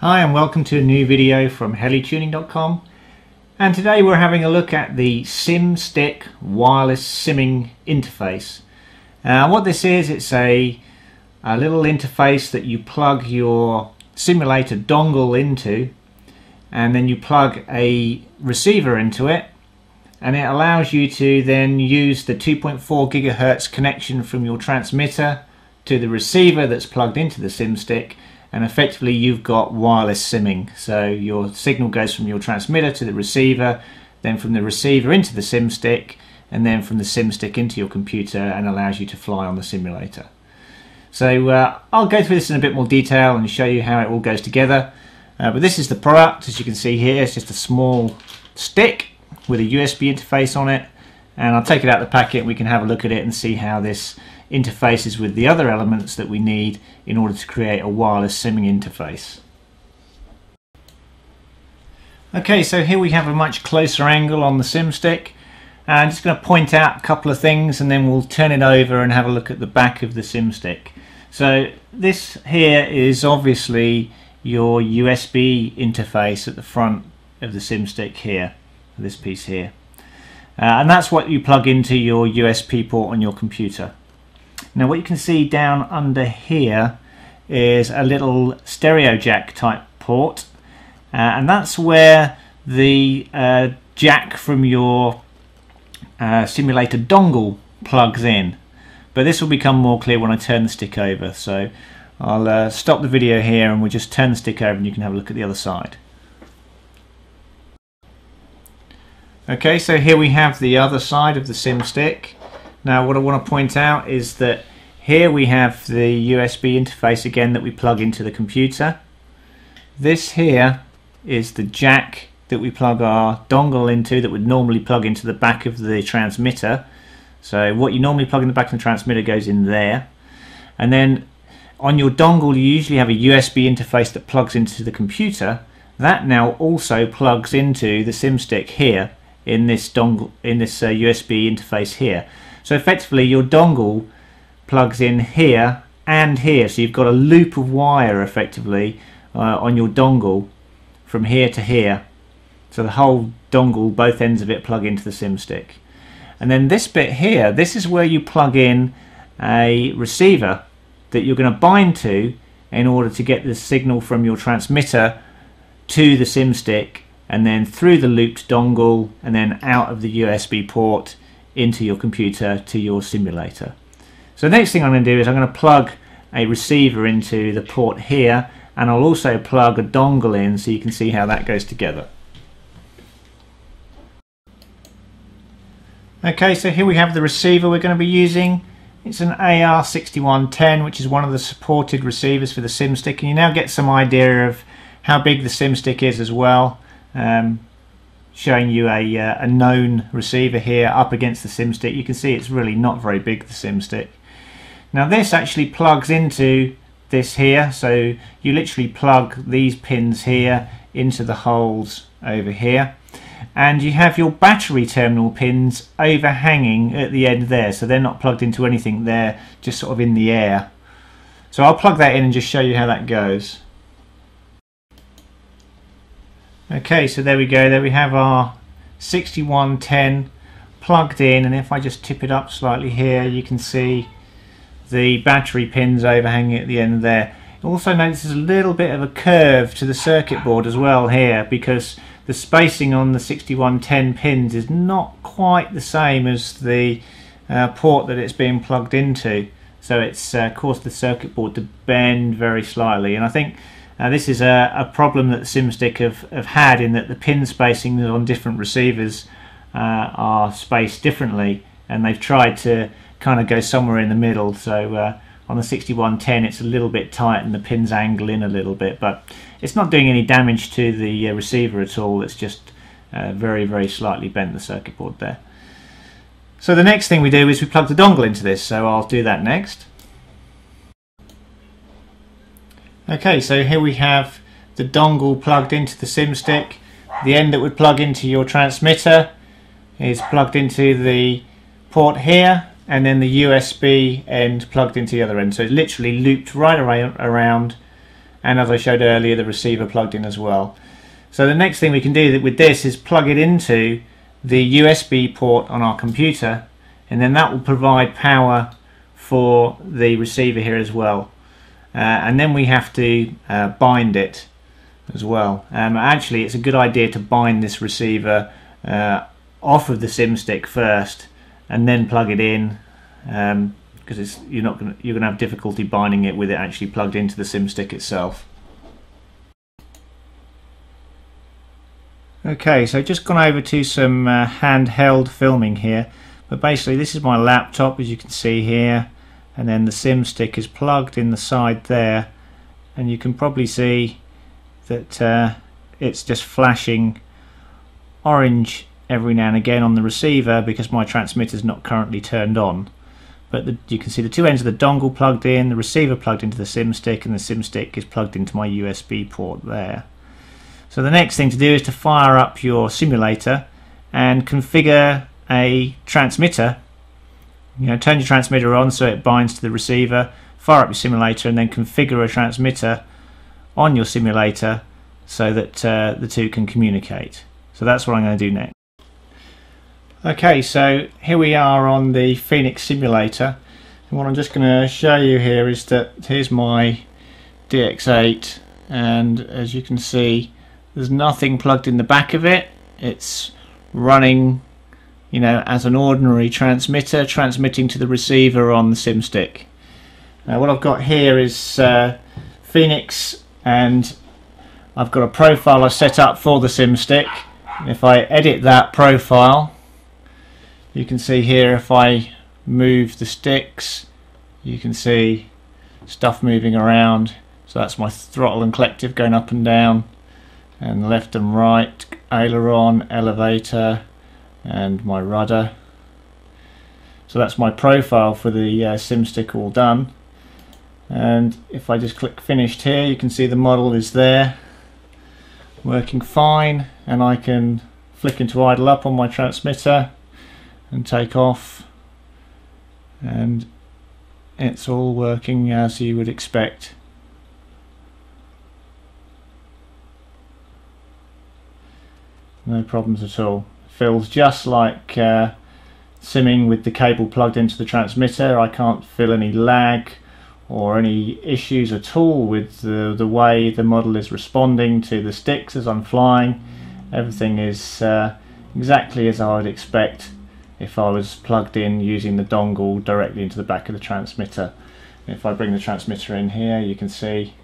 Hi and welcome to a new video from helituning.com and today we're having a look at the SimStick wireless simming interface. Uh, what this is, it's a, a little interface that you plug your simulator dongle into and then you plug a receiver into it and it allows you to then use the 2.4 gigahertz connection from your transmitter to the receiver that's plugged into the SimStick and effectively you've got wireless simming. So your signal goes from your transmitter to the receiver, then from the receiver into the sim stick, and then from the sim stick into your computer and allows you to fly on the simulator. So uh, I'll go through this in a bit more detail and show you how it all goes together. Uh, but this is the product, as you can see here, it's just a small stick with a USB interface on it. And I'll take it out of the packet we can have a look at it and see how this interfaces with the other elements that we need in order to create a wireless simming interface. Okay, so here we have a much closer angle on the sim SimStick. I'm just going to point out a couple of things and then we'll turn it over and have a look at the back of the SimStick. So this here is obviously your USB interface at the front of the SimStick here, this piece here. Uh, and that's what you plug into your USB port on your computer. Now what you can see down under here is a little stereo jack type port uh, and that's where the uh, jack from your uh, simulator dongle plugs in. But this will become more clear when I turn the stick over so I'll uh, stop the video here and we'll just turn the stick over and you can have a look at the other side. Okay so here we have the other side of the sim stick now what I want to point out is that here we have the USB interface again that we plug into the computer. This here is the jack that we plug our dongle into that would normally plug into the back of the transmitter. So what you normally plug in the back of the transmitter goes in there. And then on your dongle you usually have a USB interface that plugs into the computer. That now also plugs into the SimStick here in this dongle in this uh, USB interface here. So effectively your dongle plugs in here and here. So you've got a loop of wire effectively uh, on your dongle from here to here. So the whole dongle both ends of it plug into the sim stick. And then this bit here this is where you plug in a receiver that you're going to bind to in order to get the signal from your transmitter to the sim stick and then through the looped dongle and then out of the USB port into your computer to your simulator. So the next thing I'm going to do is I'm going to plug a receiver into the port here and I'll also plug a dongle in so you can see how that goes together. Okay, so here we have the receiver we're going to be using. It's an AR6110, which is one of the supported receivers for the SimStick, and you now get some idea of how big the SimStick is as well. Um, showing you a, uh, a known receiver here up against the sim stick. You can see it's really not very big, the sim stick. Now this actually plugs into this here, so you literally plug these pins here into the holes over here. And you have your battery terminal pins overhanging at the end there, so they're not plugged into anything, they're just sort of in the air. So I'll plug that in and just show you how that goes. Okay, so there we go. There we have our 6110 plugged in, and if I just tip it up slightly here, you can see the battery pins overhanging at the end there. Also notice there's a little bit of a curve to the circuit board as well here because the spacing on the 6110 pins is not quite the same as the uh, port that it's being plugged into. So it's uh, caused the circuit board to bend very slightly and I think uh, this is a, a, problem that SimStick have, have had in that the pin spacing on different receivers uh, are spaced differently and they've tried to kind of go somewhere in the middle so uh, on the 6110 it's a little bit tight and the pins angle in a little bit but it's not doing any damage to the uh, receiver at all it's just uh, very very slightly bent the circuit board there. So the next thing we do is we plug the dongle into this so I'll do that next. Okay, so here we have the dongle plugged into the SIM stick. The end that would plug into your transmitter is plugged into the port here and then the USB end plugged into the other end. So it's literally looped right around and as I showed earlier the receiver plugged in as well. So the next thing we can do with this is plug it into the USB port on our computer and then that will provide power for the receiver here as well. Uh, and then we have to uh, bind it as well. Um, actually it's a good idea to bind this receiver uh, off of the SIM stick first and then plug it in um, because you're not gonna, you're going to have difficulty binding it with it actually plugged into the SIM stick itself. Okay, so just gone over to some uh, handheld filming here, but basically this is my laptop as you can see here, and then the SIM stick is plugged in the side there, and you can probably see that uh, it's just flashing orange every now and again on the receiver because my transmitter is not currently turned on but the, you can see the two ends of the dongle plugged in, the receiver plugged into the SIM stick, and the SIM stick is plugged into my USB port there. So the next thing to do is to fire up your simulator and configure a transmitter. You know, turn your transmitter on so it binds to the receiver, fire up your simulator, and then configure a transmitter on your simulator so that uh, the two can communicate. So that's what I'm going to do next. Okay, so here we are on the Phoenix simulator. And what I'm just going to show you here is that here's my DX8 and as you can see there's nothing plugged in the back of it. It's running you know as an ordinary transmitter transmitting to the receiver on the sim stick. Now what I've got here is uh, Phoenix and I've got a profile I set up for the sim stick. If I edit that profile you can see here if I move the sticks you can see stuff moving around so that's my throttle and collective going up and down and left and right aileron elevator and my rudder so that's my profile for the uh, sim stick all done and if I just click finished here you can see the model is there working fine and I can flick into idle up on my transmitter and take off and it's all working as you would expect. No problems at all. Feels just like uh, simming with the cable plugged into the transmitter. I can't feel any lag or any issues at all with the, the way the model is responding to the sticks as I'm flying. Everything is uh, exactly as I would expect if I was plugged in using the dongle directly into the back of the transmitter. If I bring the transmitter in here you can see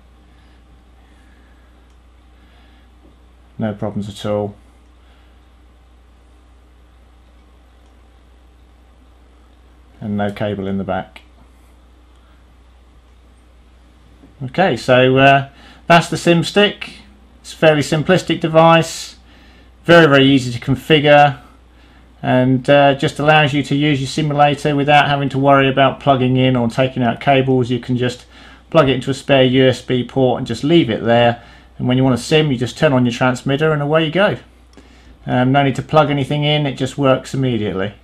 no problems at all. And no cable in the back. Okay, so uh, that's the SimStick. It's a fairly simplistic device, very very easy to configure and uh, just allows you to use your simulator without having to worry about plugging in or taking out cables. You can just plug it into a spare USB port and just leave it there. And when you want to sim you just turn on your transmitter and away you go. Um, no need to plug anything in. It just works immediately